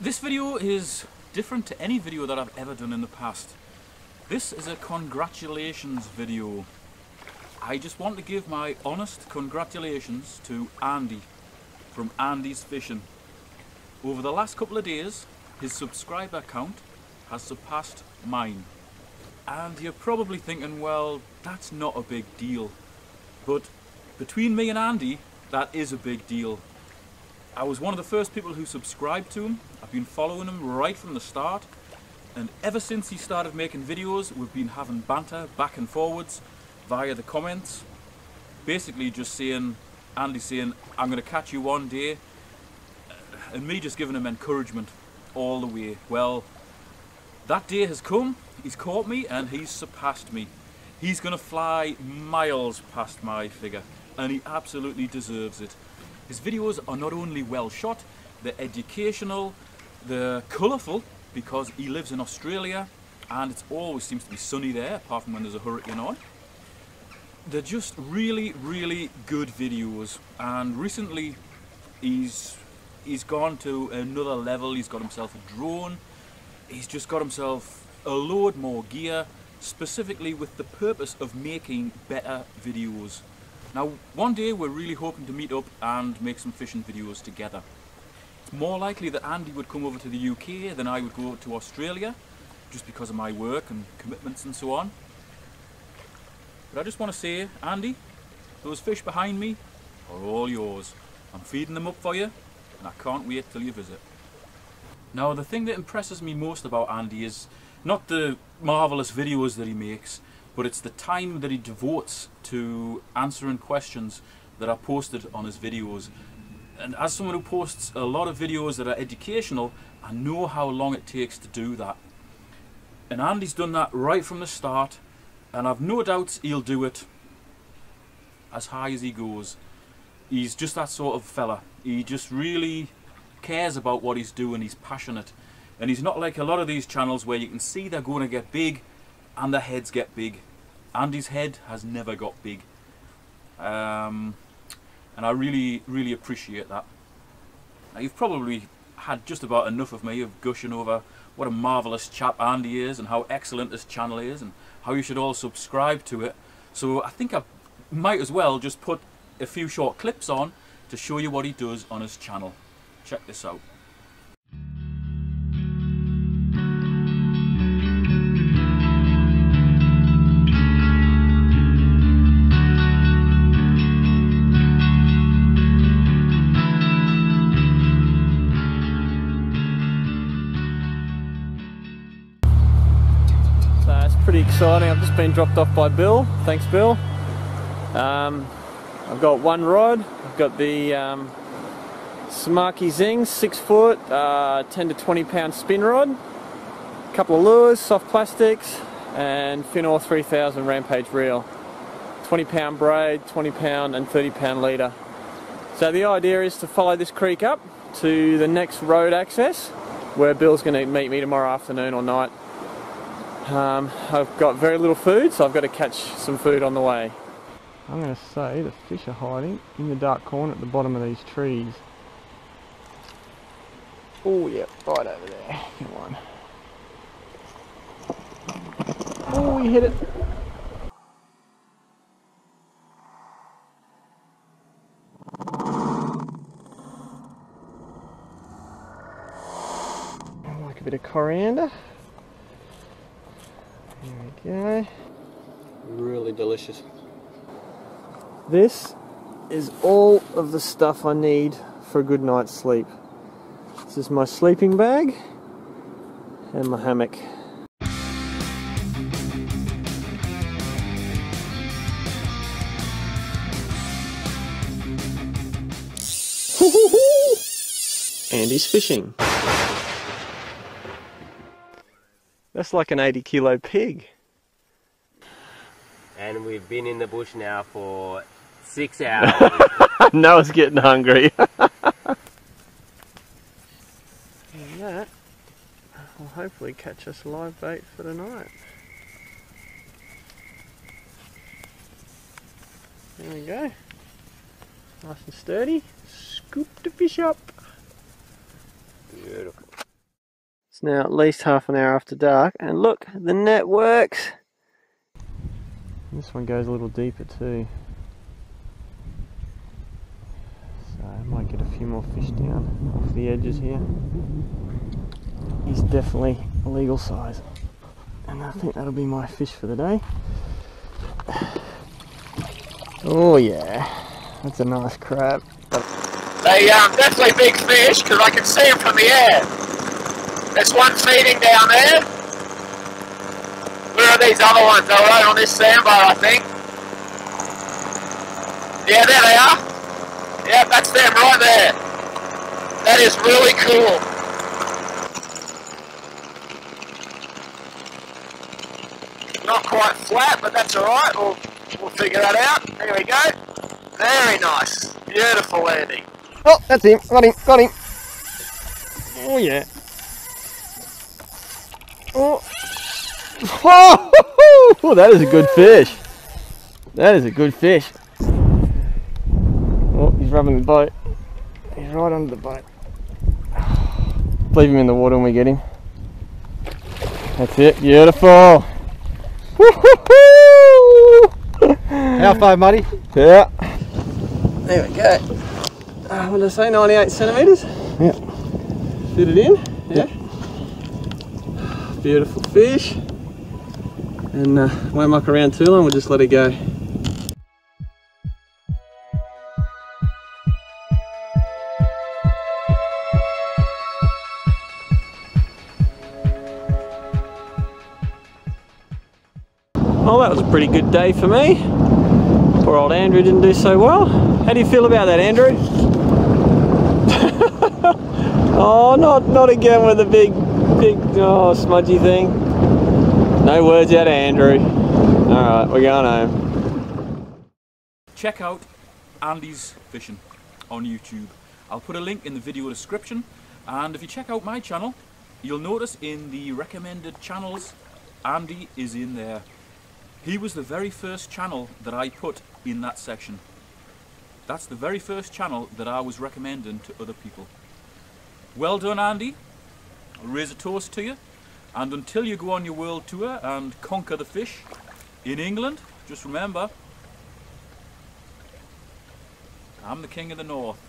This video is different to any video that I've ever done in the past. This is a congratulations video. I just want to give my honest congratulations to Andy from Andy's Fishing. Over the last couple of days, his subscriber count has surpassed mine. And you're probably thinking, well, that's not a big deal. But between me and Andy, that is a big deal. I was one of the first people who subscribed to him. I've been following him right from the start. And ever since he started making videos, we've been having banter back and forwards via the comments. Basically just saying, Andy saying, I'm going to catch you one day. Uh, and me just giving him encouragement all the way. Well, that day has come. He's caught me and he's surpassed me. He's going to fly miles past my figure. And he absolutely deserves it. His videos are not only well shot, they're educational, they're colourful because he lives in Australia and it always seems to be sunny there apart from when there's a hurricane on. They're just really, really good videos and recently he's he's gone to another level, he's got himself a drone, he's just got himself a load more gear specifically with the purpose of making better videos. Now, one day we're really hoping to meet up and make some fishing videos together. It's more likely that Andy would come over to the UK than I would go to Australia, just because of my work and commitments and so on. But I just want to say, Andy, those fish behind me are all yours. I'm feeding them up for you, and I can't wait till you visit. Now, the thing that impresses me most about Andy is not the marvellous videos that he makes, but it's the time that he devotes to answering questions that are posted on his videos. And as someone who posts a lot of videos that are educational, I know how long it takes to do that. And Andy's done that right from the start, and I've no doubts he'll do it as high as he goes. He's just that sort of fella. He just really cares about what he's doing, he's passionate. And he's not like a lot of these channels where you can see they're going to get big and their heads get big. Andy's head has never got big. Um, and I really, really appreciate that. Now, you've probably had just about enough of me of gushing over what a marvellous chap Andy is and how excellent this channel is and how you should all subscribe to it. So I think I might as well just put a few short clips on to show you what he does on his channel. Check this out. Exciting. I've just been dropped off by Bill. Thanks, Bill. Um, I've got one rod. I've got the um, Samaki Zing, six foot, uh, 10 to 20 pound spin rod. A couple of lures, soft plastics, and Fin-Nor 3000 Rampage reel. 20 pound braid, 20 pound, and 30 pound leader. So the idea is to follow this creek up to the next road access, where Bill's going to meet me tomorrow afternoon or night. Um, I've got very little food, so I've got to catch some food on the way. I'm going to say the fish are hiding in the dark corner at the bottom of these trees. Oh, yeah, right over there. Come on. Oh, we hit it. I like a bit of coriander. Go. Really delicious. This is all of the stuff I need for a good night's sleep. This is my sleeping bag and my hammock. Andy's fishing. That's like an 80 kilo pig. And we've been in the bush now for six hours. now it's getting hungry. and that will hopefully catch us live bait for tonight. There we go. Nice and sturdy. Scoop the fish up. Beautiful. It's now at least half an hour after dark, and look, the net works. This one goes a little deeper too. So I might get a few more fish down off the edges here. He's definitely a legal size. And I think that'll be my fish for the day. Oh yeah, that's a nice crab. They um, definitely big fish because I can see them from the air. There's one feeding down there. These other ones? They're right on this sandbar, I think. Yeah, there they are. Yeah, that's them right there. That is really cool. Not quite flat, but that's alright. We'll, we'll figure that out. There we go. Very nice. Beautiful landing. Oh, that's him. Got him. Got him. Oh yeah. Oh. Oh, that is a good fish. That is a good fish. Oh, he's rubbing the boat. He's right under the boat. Leave him in the water when we get him. That's it. Beautiful. How far, Muddy? Yeah. There we go. Uh, what did I say? 98 centimetres? Yeah. Fit it in? Yeah. Beautiful fish. And uh, won't muck around too long, we'll just let it go. Well, that was a pretty good day for me. Poor old Andrew didn't do so well. How do you feel about that, Andrew? oh, not not again with a big, big, oh, smudgy thing. No words out of Andrew. All right, we're going home. check out Andy's Fishing on YouTube. I'll put a link in the video description and if you check out my channel you'll notice in the recommended channels Andy is in there. He was the very first channel that I put in that section. That's the very first channel that I was recommending to other people. Well done Andy, I'll raise a toast to you and until you go on your world tour and conquer the fish in England, just remember I'm the king of the north.